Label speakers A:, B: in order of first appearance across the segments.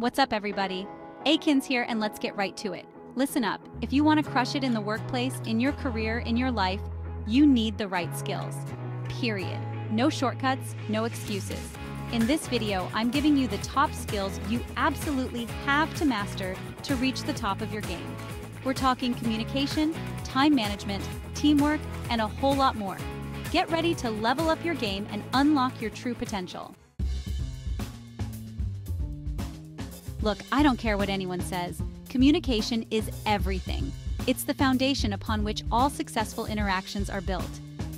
A: What's up, everybody? Akins here, and let's get right to it. Listen up. If you want to crush it in the workplace, in your career, in your life, you need the right skills. Period. No shortcuts, no excuses. In this video, I'm giving you the top skills you absolutely have to master to reach the top of your game. We're talking communication, time management, teamwork, and a whole lot more. Get ready to level up your game and unlock your true potential. Look, I don't care what anyone says. Communication is everything. It's the foundation upon which all successful interactions are built.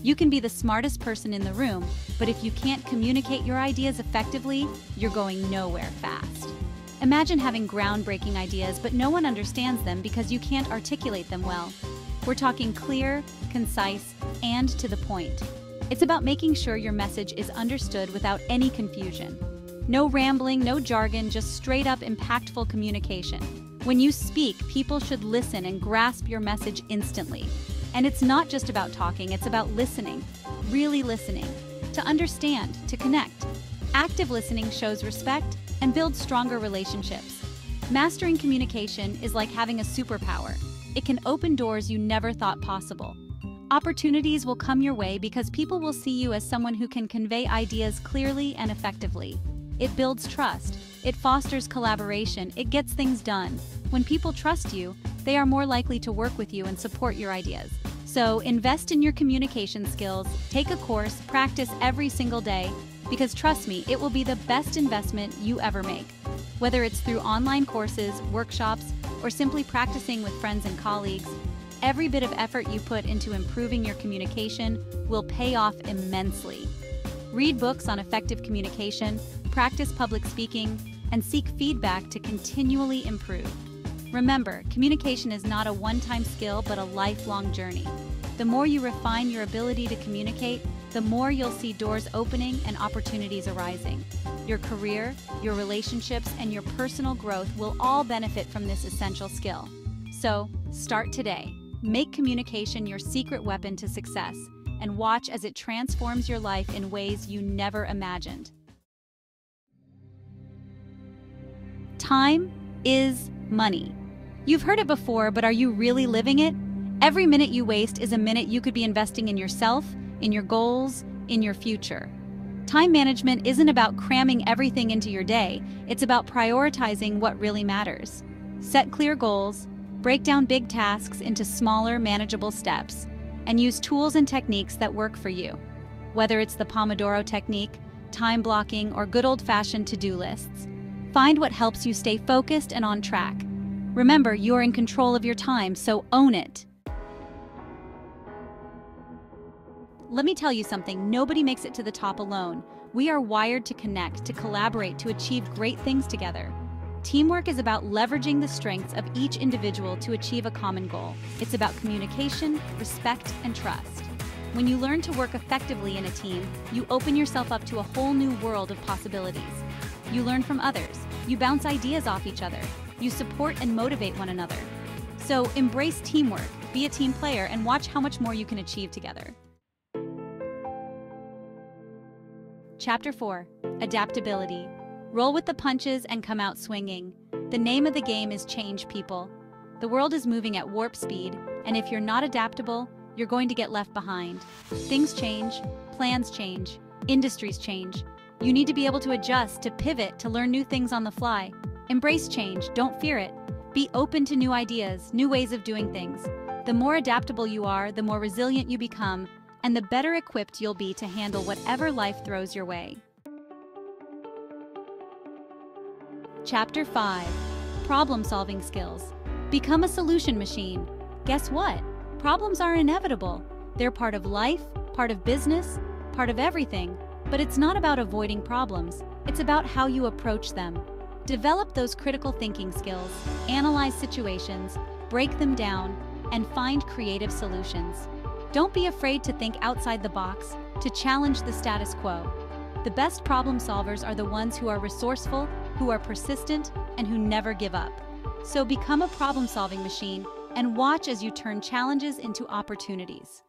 A: You can be the smartest person in the room, but if you can't communicate your ideas effectively, you're going nowhere fast. Imagine having groundbreaking ideas, but no one understands them because you can't articulate them well. We're talking clear, concise, and to the point. It's about making sure your message is understood without any confusion. No rambling, no jargon, just straight up impactful communication. When you speak, people should listen and grasp your message instantly. And it's not just about talking, it's about listening, really listening, to understand, to connect. Active listening shows respect and builds stronger relationships. Mastering communication is like having a superpower. It can open doors you never thought possible. Opportunities will come your way because people will see you as someone who can convey ideas clearly and effectively. It builds trust. It fosters collaboration. It gets things done. When people trust you, they are more likely to work with you and support your ideas. So invest in your communication skills, take a course, practice every single day, because trust me, it will be the best investment you ever make. Whether it's through online courses, workshops, or simply practicing with friends and colleagues, every bit of effort you put into improving your communication will pay off immensely. Read books on effective communication, practice public speaking, and seek feedback to continually improve. Remember, communication is not a one-time skill but a lifelong journey. The more you refine your ability to communicate, the more you'll see doors opening and opportunities arising. Your career, your relationships, and your personal growth will all benefit from this essential skill. So, start today. Make communication your secret weapon to success and watch as it transforms your life in ways you never imagined. Time is money. You've heard it before, but are you really living it? Every minute you waste is a minute you could be investing in yourself, in your goals, in your future. Time management isn't about cramming everything into your day, it's about prioritizing what really matters. Set clear goals, break down big tasks into smaller, manageable steps, and use tools and techniques that work for you. Whether it's the Pomodoro technique, time blocking, or good old-fashioned to-do lists, Find what helps you stay focused and on track. Remember, you're in control of your time, so own it. Let me tell you something, nobody makes it to the top alone. We are wired to connect, to collaborate, to achieve great things together. Teamwork is about leveraging the strengths of each individual to achieve a common goal. It's about communication, respect, and trust. When you learn to work effectively in a team, you open yourself up to a whole new world of possibilities. You learn from others. You bounce ideas off each other. You support and motivate one another. So embrace teamwork, be a team player, and watch how much more you can achieve together. Chapter 4 Adaptability. Roll with the punches and come out swinging. The name of the game is change, people. The world is moving at warp speed, and if you're not adaptable, you're going to get left behind. Things change, plans change, industries change, you need to be able to adjust, to pivot, to learn new things on the fly. Embrace change, don't fear it. Be open to new ideas, new ways of doing things. The more adaptable you are, the more resilient you become, and the better equipped you'll be to handle whatever life throws your way. Chapter 5 Problem Solving Skills Become a solution machine. Guess what? Problems are inevitable. They're part of life, part of business, part of everything. But it's not about avoiding problems, it's about how you approach them. Develop those critical thinking skills, analyze situations, break them down, and find creative solutions. Don't be afraid to think outside the box, to challenge the status quo. The best problem solvers are the ones who are resourceful, who are persistent, and who never give up. So become a problem solving machine and watch as you turn challenges into opportunities.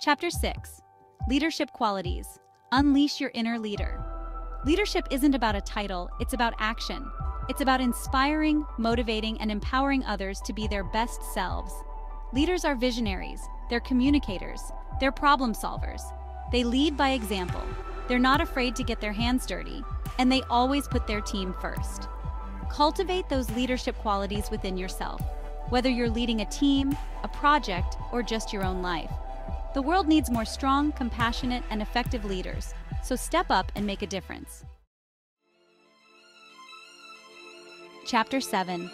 A: Chapter 6 Leadership Qualities Unleash Your Inner Leader. Leadership isn't about a title, it's about action. It's about inspiring, motivating, and empowering others to be their best selves. Leaders are visionaries, they're communicators, they're problem solvers. They lead by example. They're not afraid to get their hands dirty, and they always put their team first. Cultivate those leadership qualities within yourself, whether you're leading a team, a project, or just your own life. The world needs more strong, compassionate, and effective leaders, so step up and make a difference. Chapter 7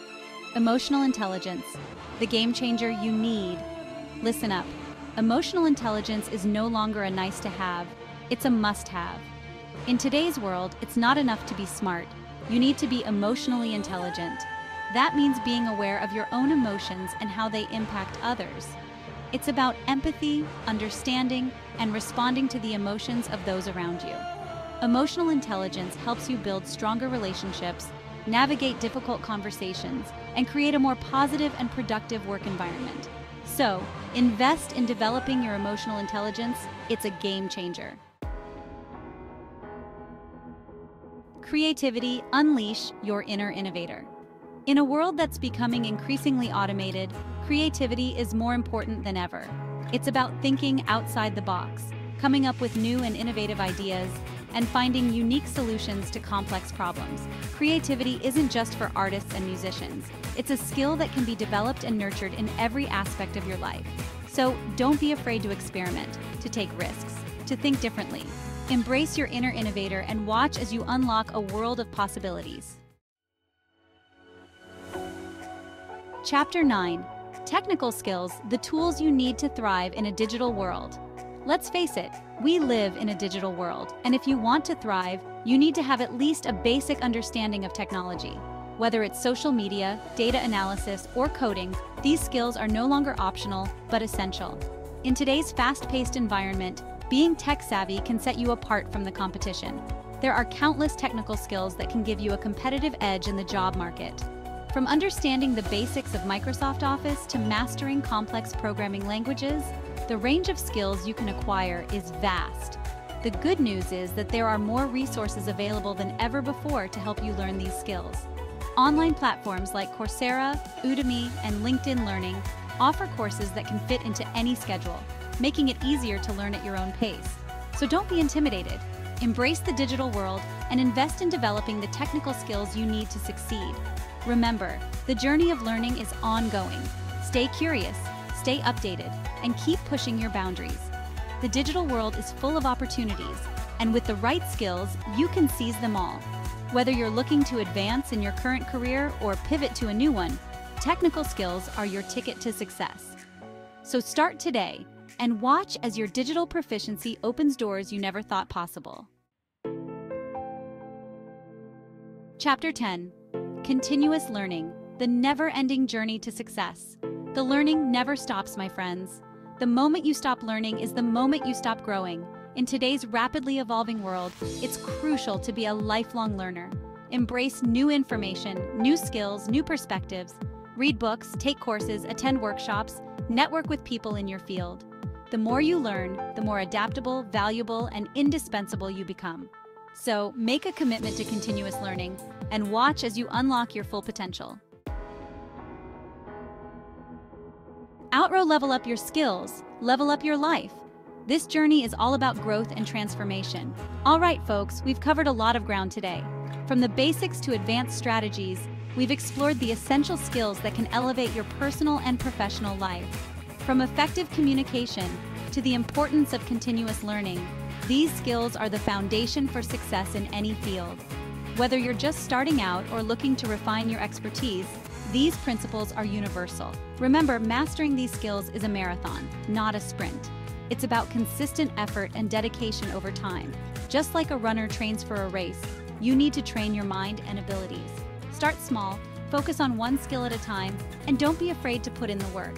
A: Emotional Intelligence The Game Changer You Need. Listen up. Emotional intelligence is no longer a nice to have, it's a must have. In today's world, it's not enough to be smart. You need to be emotionally intelligent. That means being aware of your own emotions and how they impact others. It's about empathy, understanding, and responding to the emotions of those around you. Emotional intelligence helps you build stronger relationships, navigate difficult conversations, and create a more positive and productive work environment. So, invest in developing your emotional intelligence. It's a game changer. Creativity, unleash your inner innovator. In a world that's becoming increasingly automated, creativity is more important than ever. It's about thinking outside the box, coming up with new and innovative ideas, and finding unique solutions to complex problems. Creativity isn't just for artists and musicians. It's a skill that can be developed and nurtured in every aspect of your life. So don't be afraid to experiment, to take risks, to think differently. Embrace your inner innovator and watch as you unlock a world of possibilities. Chapter 9 Technical Skills The Tools You Need to Thrive in a Digital World. Let's face it, we live in a digital world, and if you want to thrive, you need to have at least a basic understanding of technology. Whether it's social media, data analysis, or coding, these skills are no longer optional, but essential. In today's fast-paced environment, being tech-savvy can set you apart from the competition. There are countless technical skills that can give you a competitive edge in the job market. From understanding the basics of Microsoft Office to mastering complex programming languages, the range of skills you can acquire is vast. The good news is that there are more resources available than ever before to help you learn these skills. Online platforms like Coursera, Udemy, and LinkedIn Learning offer courses that can fit into any schedule, making it easier to learn at your own pace. So don't be intimidated. Embrace the digital world and invest in developing the technical skills you need to succeed. Remember, the journey of learning is ongoing. Stay curious, stay updated, and keep pushing your boundaries. The digital world is full of opportunities, and with the right skills, you can seize them all. Whether you're looking to advance in your current career or pivot to a new one, technical skills are your ticket to success. So start today and watch as your digital proficiency opens doors you never thought possible. Chapter 10 Continuous learning, the never ending journey to success. The learning never stops, my friends. The moment you stop learning is the moment you stop growing. In today's rapidly evolving world, it's crucial to be a lifelong learner. Embrace new information, new skills, new perspectives. Read books, take courses, attend workshops, network with people in your field. The more you learn, the more adaptable, valuable, and indispensable you become. So make a commitment to continuous learning and watch as you unlock your full potential. Outro level up your skills, level up your life. This journey is all about growth and transformation. All right, folks, we've covered a lot of ground today. From the basics to advanced strategies, we've explored the essential skills that can elevate your personal and professional life. From effective communication to the importance of continuous learning, these skills are the foundation for success in any field. Whether you're just starting out or looking to refine your expertise, these principles are universal. Remember, mastering these skills is a marathon, not a sprint. It's about consistent effort and dedication over time. Just like a runner trains for a race, you need to train your mind and abilities. Start small, focus on one skill at a time, and don't be afraid to put in the work.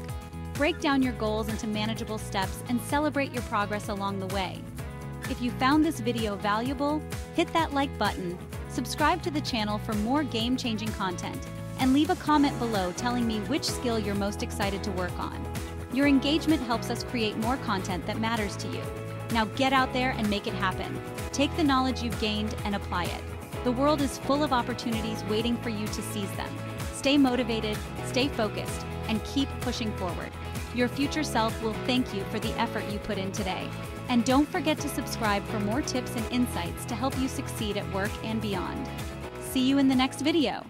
A: Break down your goals into manageable steps and celebrate your progress along the way. If you found this video valuable, hit that like button, subscribe to the channel for more game-changing content, and leave a comment below telling me which skill you're most excited to work on. Your engagement helps us create more content that matters to you. Now get out there and make it happen. Take the knowledge you've gained and apply it. The world is full of opportunities waiting for you to seize them. Stay motivated, stay focused, and keep pushing forward. Your future self will thank you for the effort you put in today. And don't forget to subscribe for more tips and insights to help you succeed at work and beyond. See you in the next video.